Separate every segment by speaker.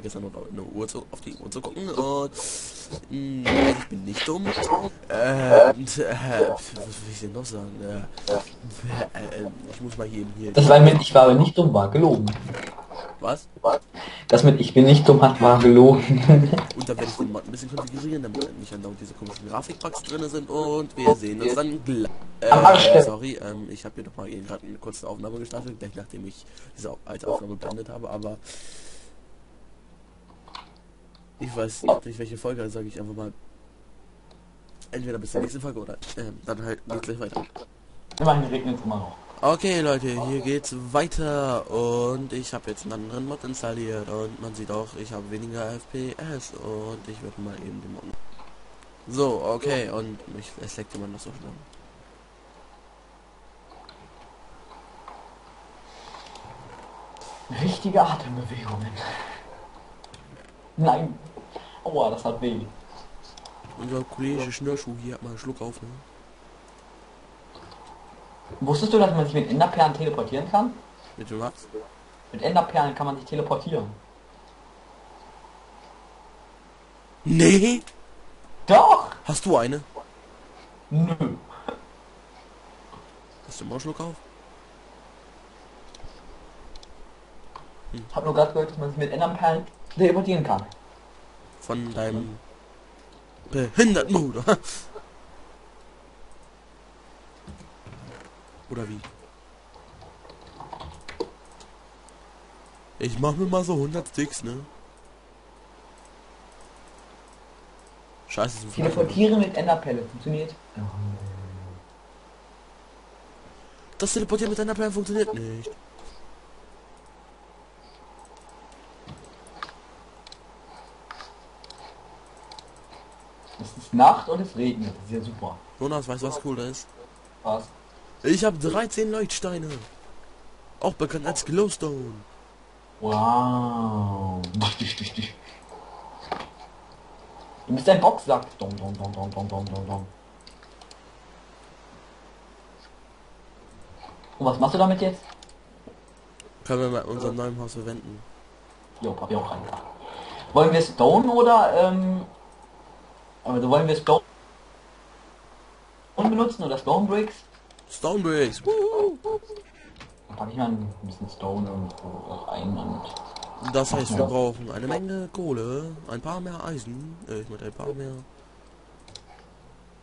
Speaker 1: vergessen noch eine Uhr zu, auf die Uhr zu gucken und mh, ich bin nicht dumm. Äh, und, äh, was will ich denn noch sagen? Äh, äh, äh, ich muss mal hier hier.
Speaker 2: Das war mit ich war nicht dumm, war gelogen.
Speaker 1: Was?
Speaker 2: Das mit ich bin nicht dumm hat war gelogen.
Speaker 1: Und dann werde ich den Mod ein bisschen konfigurieren, damit nicht andauernd diese komischen Grafikbugs drin sind und wir sehen uns dann gleich. Äh, sorry, ähm, ich habe hier noch mal eben gerade eine kurze Aufnahme gestartet, gleich nachdem ich diese alte Aufnahme beendet habe, aber ich weiß nicht welche Folge, also sage ich einfach mal entweder bis zur nächsten Folge oder ähm, dann halt geht gleich weiter.
Speaker 2: Immerhin regnet es immer noch.
Speaker 1: Okay Leute, hier geht's weiter und ich habe jetzt einen anderen Mod installiert und man sieht auch, ich habe weniger FPS und ich werde mal eben den Mod. So, okay, und ich, es leckt immer noch so schnell.
Speaker 2: Richtige Atembewegungen. Nein. Aua, das hat weh.
Speaker 1: Unser Kollege Schnürschuh hier hat mal einen Schluck auf, ne?
Speaker 2: Wusstest du, dass man sich mit Enderperlen teleportieren kann?
Speaker 1: Mit Max?
Speaker 2: Mit Enderperlen kann man sich teleportieren.
Speaker 1: Nee!
Speaker 2: Doch!
Speaker 1: Hast du eine?
Speaker 2: Nö.
Speaker 1: Hast du immer einen Schluck auf?
Speaker 2: Hab nur gerade gehört, dass man sich mit Enderperlen teleportieren kann.
Speaker 1: Von deinem behinderten Bruder. Oder wie? Ich mach mir mal so 100 Sticks, ne? Scheiße, so viel.
Speaker 2: Teleportieren mit Enderperle funktioniert.
Speaker 1: Das Teleportieren mit Plan funktioniert nicht.
Speaker 2: Es ist Nacht und es regnet. Das ist ja super.
Speaker 1: Jonas, weißt du, was cool ist?
Speaker 2: Was?
Speaker 1: Ich habe 13 Leuchtsteine. Auch bekannt als Glowstone.
Speaker 2: Wow. Du bist ein Boxsack. Dong, dong, dong, dong, dong, dong, dong, dong. Und was machst du damit jetzt?
Speaker 1: Können wir mal unserem neuen Haus verwenden.
Speaker 2: Jo, hab ich auch rein. Wollen wir Stone oder ähm. Also wollen wir Stone benutzen oder Stone Bricks?
Speaker 1: Stone Bricks.
Speaker 2: Packe ich mal ein bisschen Stone irgendwo rein und.
Speaker 1: Das heißt, wir brauchen eine Menge Kohle, ein paar mehr Eisen. Äh, ich meine ein paar mehr.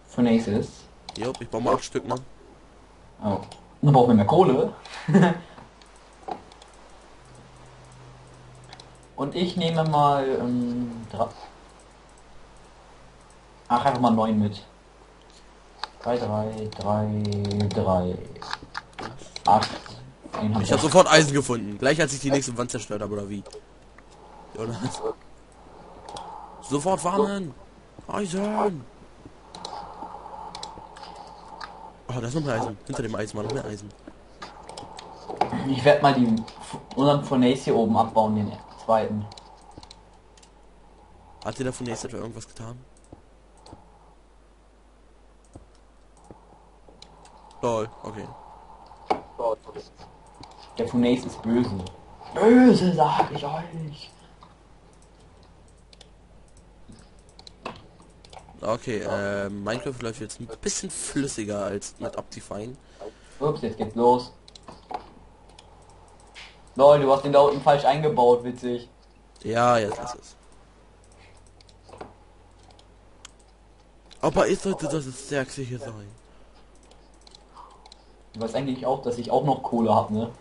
Speaker 2: Furnaces.
Speaker 1: Jupp, ich baue mal acht Stück, ne?
Speaker 2: Oh. Dann brauchen wir mehr Kohle. Und ich nehme mal ähm. Ach, einfach mal neun mit. 3, 3, 3, 3, 8,
Speaker 1: Ich habe sofort Eisen gefunden. Gleich als ich die nächste Wand zerstört habe, oder wie? Jonas. Sofort farmen! Eisen! Oh, da ist noch mehr Eisen. Hinter dem Eisen war noch mehr Eisen.
Speaker 2: Ich werde mal die unseren Furnace hier oben abbauen, den zweiten.
Speaker 1: Hat ihr davon nächstes etwa irgendwas getan? Lol, okay.
Speaker 2: Der Furnace ist böse. Böse, sag ich euch.
Speaker 1: Okay, äh, Minecraft läuft jetzt ein bisschen flüssiger als mit Optifine.
Speaker 2: Ups, jetzt geht's los. Lol, du hast den da unten falsch eingebaut, witzig.
Speaker 1: Ja, jetzt lass es. Aber ich sollte das jetzt sehr sicher sein.
Speaker 2: Du weißt eigentlich auch, dass ich auch noch Kohle habe, ne?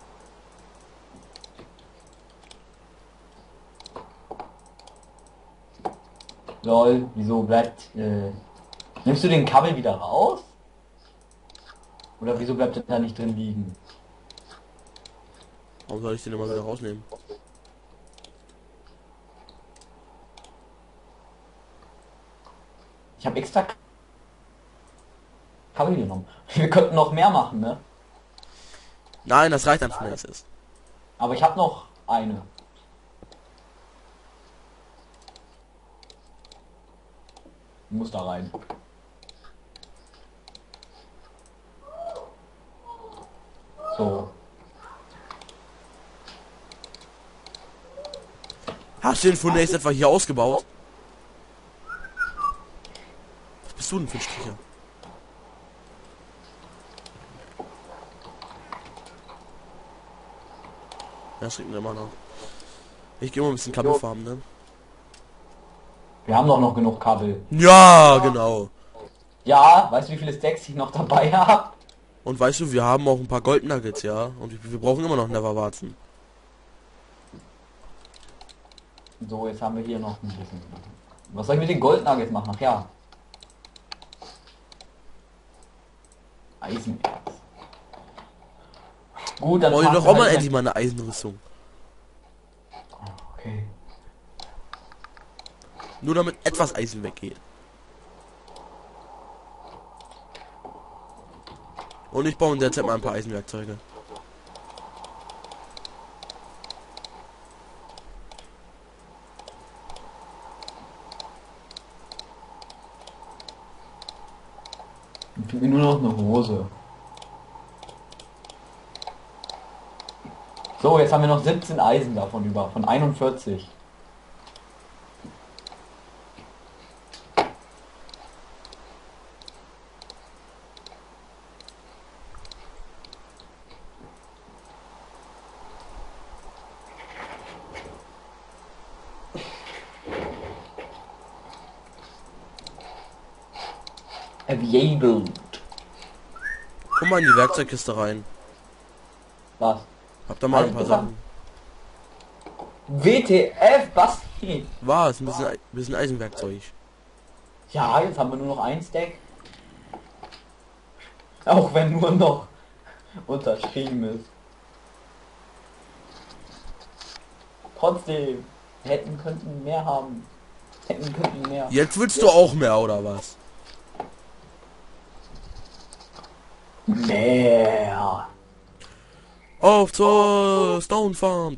Speaker 2: Lol, wieso bleibt... Äh, nimmst du den Kabel wieder raus? Oder wieso bleibt er da nicht drin liegen?
Speaker 1: Warum soll ich den immer wieder rausnehmen?
Speaker 2: Ich habe extra Kabel genommen. Wir könnten noch mehr machen, ne?
Speaker 1: Nein, das reicht dann für nächstes.
Speaker 2: Aber ich habe noch eine. Muss da rein. So.
Speaker 1: Hast du den Fundace etwa hier ausgebaut? Was bist du denn für ein Stricher? Ja, schreibt mir immer noch. Ich gehe mal ein bisschen Kabel farmen, ne?
Speaker 2: Wir haben doch noch genug Kabel.
Speaker 1: Ja, genau.
Speaker 2: Ja, weißt du, wie viele Stacks ich noch dabei habe?
Speaker 1: Und weißt du, wir haben auch ein paar Gold Nuggets, ja? Und wir, brauchen immer noch Neverwarzen.
Speaker 2: So, jetzt haben wir hier noch ein bisschen. Was soll ich mit den Gold Nuggets machen? Ach ja. Eisenerz. Gut, dann
Speaker 1: Wollen wir doch auch mal endlich mal eine Eisenrüstung.
Speaker 2: Okay.
Speaker 1: Nur damit etwas Eisen weggeht. Und ich baue in der Zeit mal ein paar Eisenwerkzeuge.
Speaker 2: Mir nur noch eine Hose. So, jetzt haben wir noch 17 Eisen davon über, von 41. Available.
Speaker 1: Guck mal in die Werkzeugkiste rein.
Speaker 2: Was?
Speaker 1: Hab da mal ein paar Sachen.
Speaker 2: WTF, Basti!
Speaker 1: Was? Ein bisschen, Ei- bisschen Eisenwerkzeug.
Speaker 2: Ja, jetzt haben wir nur noch ein Stack. Auch wenn nur noch unterschrieben ist. Trotzdem, hätten könnten mehr haben. Hätten könnten mehr.
Speaker 1: Jetzt willst du auch mehr, oder was?
Speaker 2: Mehr.
Speaker 1: Auf zur Stone Farm.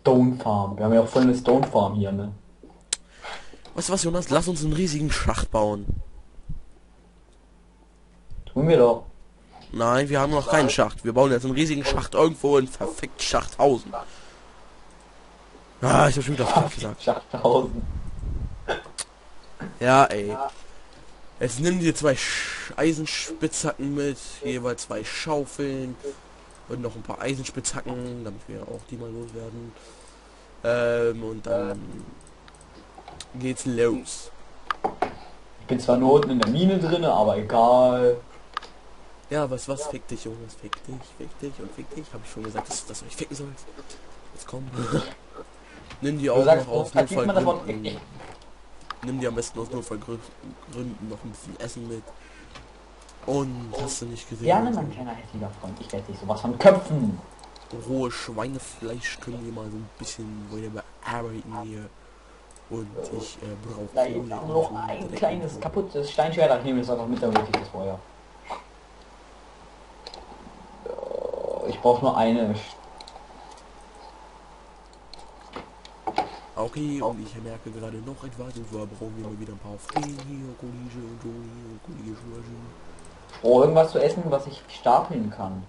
Speaker 2: Stone Farm. Wir haben ja auch voll eine Stone Farm hier, ne?
Speaker 1: Weißt du was, Jonas? Lass uns einen riesigen Schacht bauen.
Speaker 2: Tun wir doch.
Speaker 1: Nein, wir haben noch keinen Schacht. Wir bauen jetzt einen riesigen Schacht irgendwo in verfickt Schachthausen. Ah, ich hab schon wieder gesagt.
Speaker 2: Schachthausen.
Speaker 1: Ja, ey. Jetzt nimm dir zwei Sch Eisenspitzhacken mit, jeweils zwei Schaufeln und noch ein paar Eisenspitzhacken, damit wir auch die mal loswerden. Ähm, und dann geht's los.
Speaker 2: Ich bin zwar nur unten in der Mine drinne, aber egal.
Speaker 1: Ja, was, was, fick dich, Jonas, fick dich, fick dich und fick dich. Hab ich schon gesagt, dass, dass du mich ficken sollst. Jetzt komm. Nimm die
Speaker 2: sagst,
Speaker 1: noch aus
Speaker 2: als sieht man das Wort fick
Speaker 1: Notfallgründen.
Speaker 2: dich.
Speaker 1: Nimm dir am besten aus Notfallgründen noch ein bisschen Essen mit. Und hast du nicht gesehen?
Speaker 2: Gerne, mein kleiner hässlicher Freund. Ich werde dich sowas von Köpfen.
Speaker 1: rohe Schweinefleisch können wir mal so ein bisschen weiter bearbeiten hier. Und ich äh, brauche
Speaker 2: auch noch ein kleines kaputtes Steinschwert. Ich nehme das einfach mit, damit ich das Feuer. Äh, Ich brauche nur eine.
Speaker 1: Okay, und ich merke gerade noch etwas, und zwar brauchen wir mal wieder ein paar Feen hier, Kollege und Johnny und Kollege.
Speaker 2: Oh, irgendwas zu essen, was ich stapeln kann.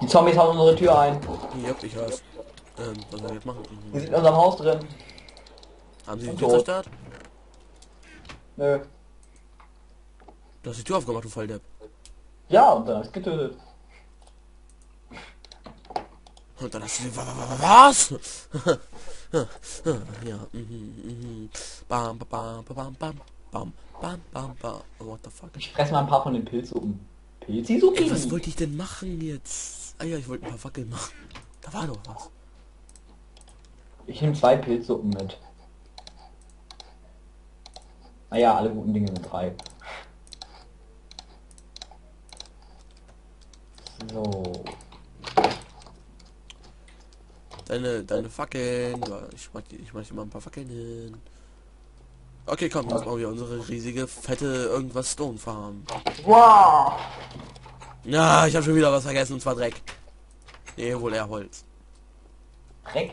Speaker 2: Die Zombies hauen unsere Tür ein.
Speaker 1: Ja, ich weiß. Ähm, was soll ich jetzt machen?
Speaker 2: Die sind in unserem Haus drin.
Speaker 1: Haben sie die Tür
Speaker 2: tot.
Speaker 1: zerstört?
Speaker 2: Nö.
Speaker 1: Du hast die Tür aufgemacht, du Volldepp.
Speaker 2: Ja, und dann ist getötet.
Speaker 1: Und dann hast du wa- wa- wa- was? ja, mhm, mhm. Bam, ba- bam, ba- bam, bam, bam, bam, bam, bam. What the fuck?
Speaker 2: Ich fresse mal ein paar von den Pilzsuppen.
Speaker 1: Ey, was wollte ich denn machen jetzt? Ah ja, ich wollte ein paar Fackeln machen. Da war doch was.
Speaker 2: Ich nehme zwei Pilzsuppen mit. Naja, alle guten Dinge sind drei. So.
Speaker 1: Deine, deine Fackeln. Ich mach, ich mach dir mal ein paar Fackeln hin. Okay, komm, jetzt bauen wir unsere riesige, fette irgendwas Stone Farm.
Speaker 2: Wow!
Speaker 1: Ja, ich habe schon wieder was vergessen, und zwar Dreck. Nee, wohl eher Holz.
Speaker 2: Dreck.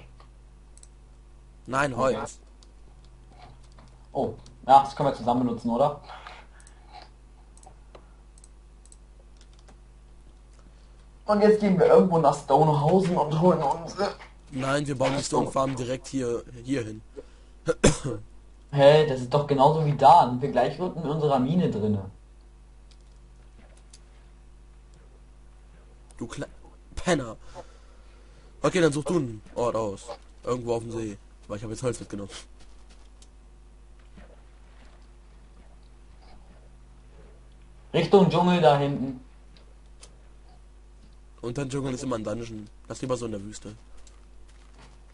Speaker 1: Nein, Holz.
Speaker 2: Oh, ja, das können wir zusammen benutzen, oder? Und jetzt gehen wir irgendwo nach Stonehausen und holen uns.
Speaker 1: Nein, wir bauen die Stone Farm direkt hier, hier hin.
Speaker 2: Hä, das ist doch genauso wie da. Sind wir gleich unten in unserer Mine drinne.
Speaker 1: Du Kle Penner. Okay, dann such du einen Ort aus. Irgendwo auf dem See. Weil ich habe jetzt Holz mitgenommen.
Speaker 2: Richtung Dschungel da hinten.
Speaker 1: Und dann Dschungel ist immer ein Dungeon. Lass lieber so in der Wüste.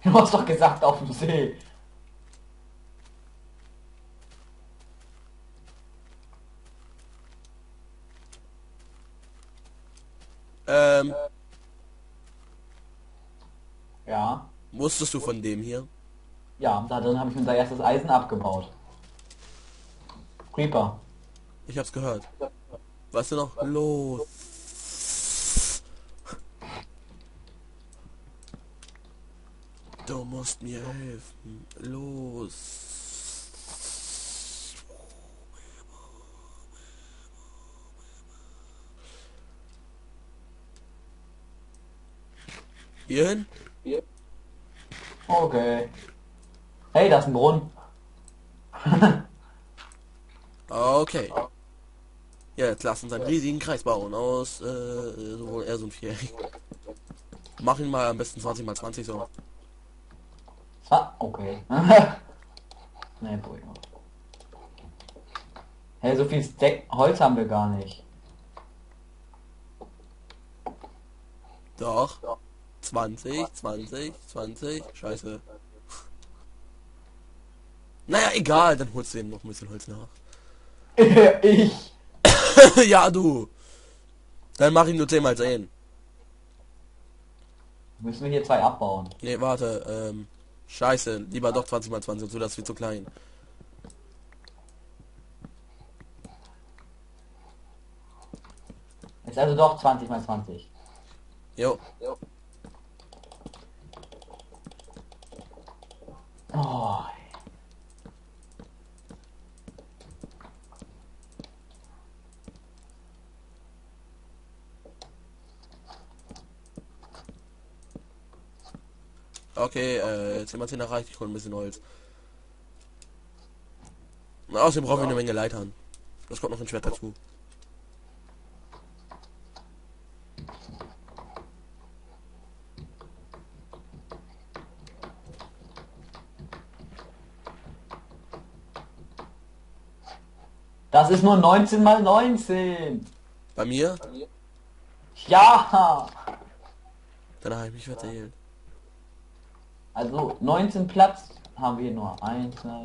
Speaker 2: Du hast doch gesagt auf dem See.
Speaker 1: Ähm,
Speaker 2: Ja.
Speaker 1: wusstest du von dem hier?
Speaker 2: Ja, da drin habe ich unser erstes Eisen abgebaut. Creeper.
Speaker 1: Ich hab's gehört. Weißt du noch? Los. Du musst mir helfen. Los. Hierhin?
Speaker 2: Okay. Hey, da ist ein Brunnen.
Speaker 1: Okay. Ja, jetzt lass uns einen riesigen Kreis bauen aus äh, sowohl er so ein Viereck. Mach ihn mal am besten 20 mal 20 so.
Speaker 2: Ah, okay. ne, beruhig mal. Hey, so viel Stack Holz haben wir gar nicht.
Speaker 1: Doch. 20, 20, 20. Scheiße. Naja, egal, dann holst du eben noch ein bisschen Holz nach.
Speaker 2: ich.
Speaker 1: ja, du. Dann mach ich nur 10 mal 10.
Speaker 2: Müssen wir hier zwei abbauen.
Speaker 1: Nee, warte, ähm. Scheiße, lieber doch 20 mal 20, so das ist viel zu klein.
Speaker 2: Ist also doch 20 mal 20.
Speaker 1: Jo.
Speaker 2: Oh.
Speaker 1: Okay, äh, 10 mal 10 erreicht, ich hol ein bisschen Holz. Und außerdem brauchen wir eine Menge Leitern. Das kommt noch ein Schwert dazu.
Speaker 2: Das ist nur 19 mal 19.
Speaker 1: Bei mir?
Speaker 2: Ja.
Speaker 1: Dann habe ich mich verzählt.
Speaker 2: Also 19 Platz haben wir nur. 1, 2,